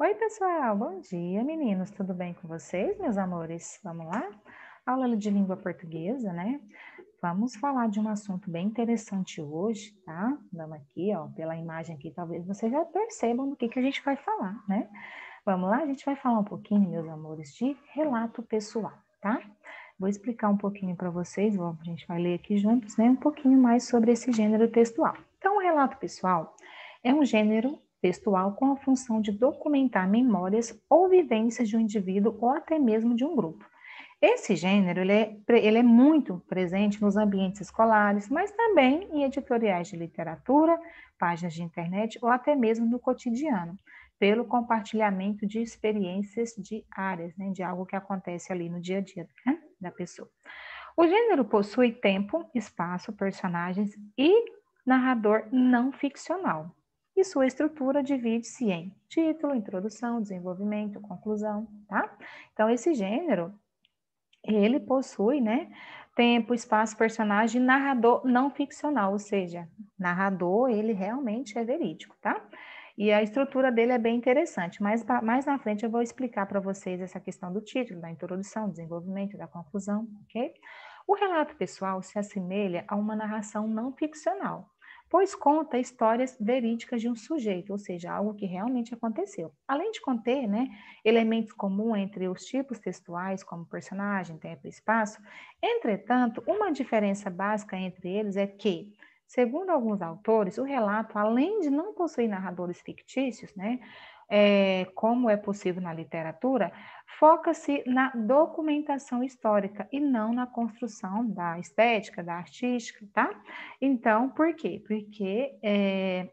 Oi, pessoal, bom dia, meninos. Tudo bem com vocês, meus amores? Vamos lá? Aula de língua portuguesa, né? Vamos falar de um assunto bem interessante hoje, tá? Vamos aqui, ó, pela imagem aqui, talvez vocês já percebam do que, que a gente vai falar, né? Vamos lá? A gente vai falar um pouquinho, meus amores, de relato pessoal, tá? Vou explicar um pouquinho para vocês, a gente vai ler aqui juntos, né? Um pouquinho mais sobre esse gênero textual. Então, o relato pessoal é um gênero textual com a função de documentar memórias ou vivências de um indivíduo ou até mesmo de um grupo. Esse gênero ele é, ele é muito presente nos ambientes escolares, mas também em editoriais de literatura, páginas de internet ou até mesmo no cotidiano, pelo compartilhamento de experiências diárias, né, de algo que acontece ali no dia a dia né, da pessoa. O gênero possui tempo, espaço, personagens e narrador não ficcional, e sua estrutura divide-se em título, introdução, desenvolvimento, conclusão, tá? Então, esse gênero, ele possui, né, tempo, espaço, personagem, narrador não ficcional, ou seja, narrador, ele realmente é verídico, tá? E a estrutura dele é bem interessante, mas mais na frente eu vou explicar para vocês essa questão do título, da introdução, desenvolvimento, da conclusão, ok? O relato pessoal se assemelha a uma narração não ficcional, pois conta histórias verídicas de um sujeito, ou seja, algo que realmente aconteceu. Além de conter né, elementos comuns entre os tipos textuais, como personagem, tempo e espaço, entretanto, uma diferença básica entre eles é que, segundo alguns autores, o relato, além de não possuir narradores fictícios, né, é, como é possível na literatura, foca-se na documentação histórica e não na construção da estética, da artística, tá? Então, por quê? Porque é,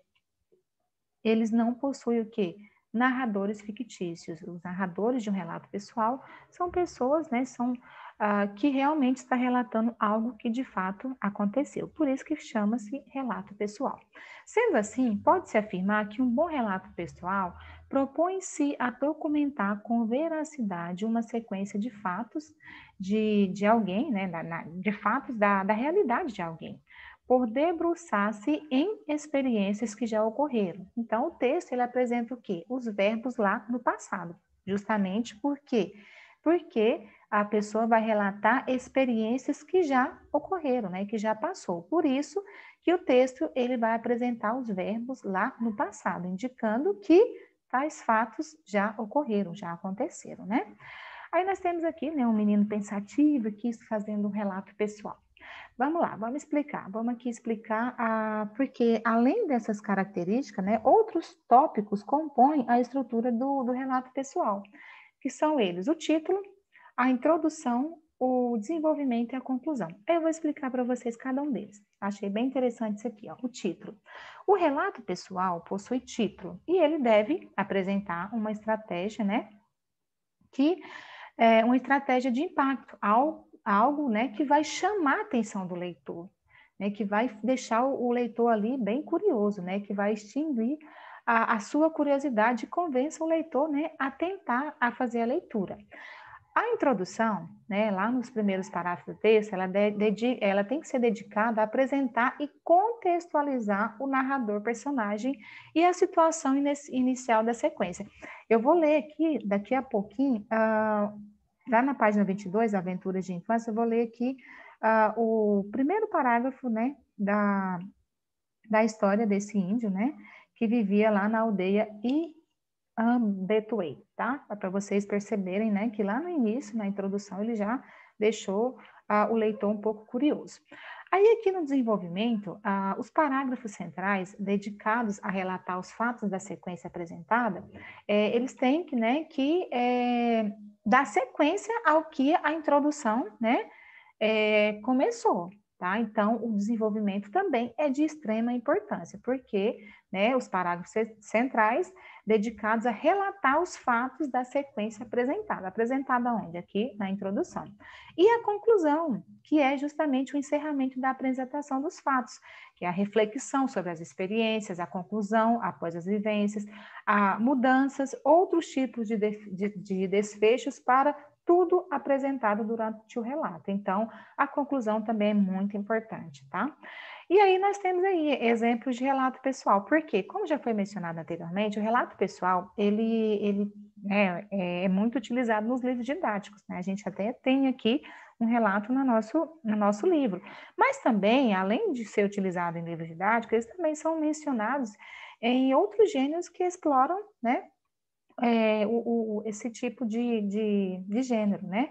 eles não possuem o quê? Narradores fictícios. Os narradores de um relato pessoal são pessoas, né? São uh, que realmente está relatando algo que de fato aconteceu. Por isso que chama-se relato pessoal. Sendo assim, pode-se afirmar que um bom relato pessoal propõe-se a documentar com veracidade uma sequência de fatos de, de alguém, né, de fatos da, da realidade de alguém, por debruçar-se em experiências que já ocorreram. Então, o texto ele apresenta o quê? Os verbos lá no passado, justamente porque porque a pessoa vai relatar experiências que já ocorreram, né, que já passou. Por isso que o texto ele vai apresentar os verbos lá no passado, indicando que tais fatos já ocorreram, já aconteceram, né? Aí nós temos aqui, né, um menino pensativo aqui fazendo um relato pessoal. Vamos lá, vamos explicar. Vamos aqui explicar a, porque além dessas características, né, outros tópicos compõem a estrutura do, do relato pessoal que são eles o título, a introdução, o desenvolvimento e a conclusão. Eu vou explicar para vocês cada um deles. Achei bem interessante isso aqui, ó, o título. O relato pessoal possui título e ele deve apresentar uma estratégia, né, que é uma estratégia de impacto, algo, algo né, que vai chamar a atenção do leitor, né, que vai deixar o leitor ali bem curioso, né, que vai extinguir a, a sua curiosidade e convença o leitor né, a tentar a fazer a leitura. A introdução, né, lá nos primeiros parágrafos do texto, ela, de, ela, tem que ser dedicada a apresentar e contextualizar o narrador personagem e a situação inicial da sequência. Eu vou ler aqui, daqui a pouquinho, uh, lá na página 22, Aventuras de Infância, eu vou ler aqui uh, o primeiro parágrafo né, da, da história desse índio, né? que vivia lá na aldeia Iambetuei, tá? Para vocês perceberem, né, que lá no início, na introdução, ele já deixou uh, o leitor um pouco curioso. Aí aqui no desenvolvimento, uh, os parágrafos centrais dedicados a relatar os fatos da sequência apresentada, é, eles têm que, né, que é, dar sequência ao que a introdução, né, é, começou, Tá? Então, o desenvolvimento também é de extrema importância, porque né, os parágrafos centrais dedicados a relatar os fatos da sequência apresentada. Apresentada onde? Aqui na introdução. E a conclusão, que é justamente o encerramento da apresentação dos fatos, que é a reflexão sobre as experiências, a conclusão após as vivências, a mudanças, outros tipos de, de, de desfechos para tudo apresentado durante o relato. Então, a conclusão também é muito importante, tá? E aí nós temos aí exemplos de relato pessoal. Porque, como já foi mencionado anteriormente, o relato pessoal, ele, ele né, é, é muito utilizado nos livros didáticos. Né? A gente até tem aqui um relato no nosso, no nosso livro. Mas também, além de ser utilizado em livros didáticos, eles também são mencionados em outros gêneros que exploram né, é, o, o, esse tipo de, de, de gênero, né?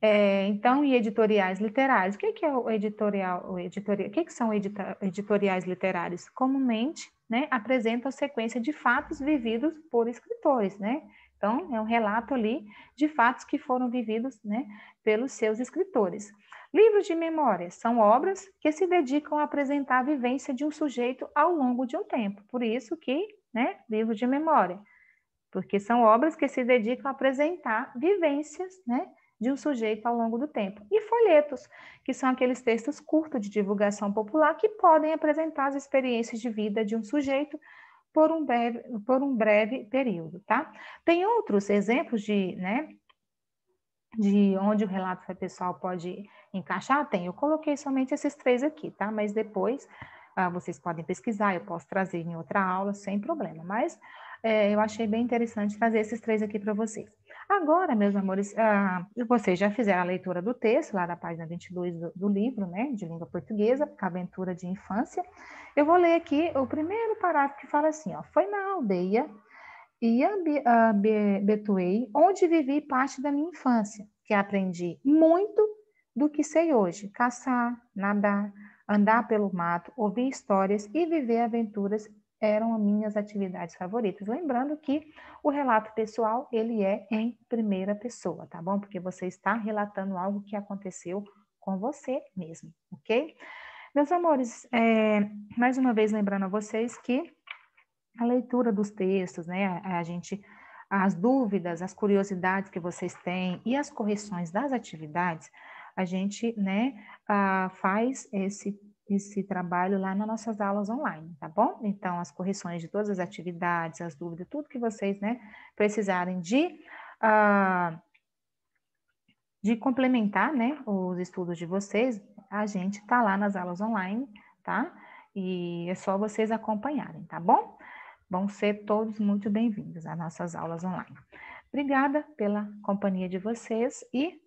É, então, e editoriais literários. O que, que é o editorial? O, editorial, o que, que são edita, editoriais literários? Comumente, né, apresentam sequência de fatos vividos por escritores, né? Então, é um relato ali de fatos que foram vividos, né, pelos seus escritores. Livros de memória são obras que se dedicam a apresentar a vivência de um sujeito ao longo de um tempo. Por isso que, né, livros de memória, porque são obras que se dedicam a apresentar vivências, né, de um sujeito ao longo do tempo. E folhetos, que são aqueles textos curtos de divulgação popular que podem apresentar as experiências de vida de um sujeito por um breve, por um breve período, tá? Tem outros exemplos de, né, de onde o relato pessoal pode encaixar? Tem, eu coloquei somente esses três aqui, tá? Mas depois ah, vocês podem pesquisar, eu posso trazer em outra aula sem problema, mas é, eu achei bem interessante trazer esses três aqui para vocês. Agora, meus amores, ah, vocês já fizeram a leitura do texto, lá da página 22 do, do livro, né, de língua portuguesa, Aventura de Infância. Eu vou ler aqui o primeiro parágrafo que fala assim, ó, foi na aldeia Iambetuei, onde vivi parte da minha infância, que aprendi muito do que sei hoje, caçar, nadar, andar pelo mato, ouvir histórias e viver aventuras eram as minhas atividades favoritas. Lembrando que o relato pessoal, ele é em primeira pessoa, tá bom? Porque você está relatando algo que aconteceu com você mesmo, ok? Meus amores, é, mais uma vez lembrando a vocês que a leitura dos textos, né, a, a gente, as dúvidas, as curiosidades que vocês têm e as correções das atividades, a gente, né, a, faz esse esse trabalho lá nas nossas aulas online, tá bom? Então, as correções de todas as atividades, as dúvidas, tudo que vocês, né, precisarem de, uh, de complementar, né, os estudos de vocês, a gente tá lá nas aulas online, tá? E é só vocês acompanharem, tá bom? Vão ser todos muito bem-vindos às nossas aulas online. Obrigada pela companhia de vocês e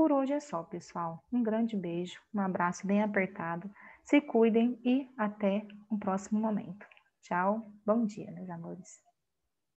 por hoje é só, pessoal. Um grande beijo, um abraço bem apertado. Se cuidem e até um próximo momento. Tchau, bom dia, meus amores.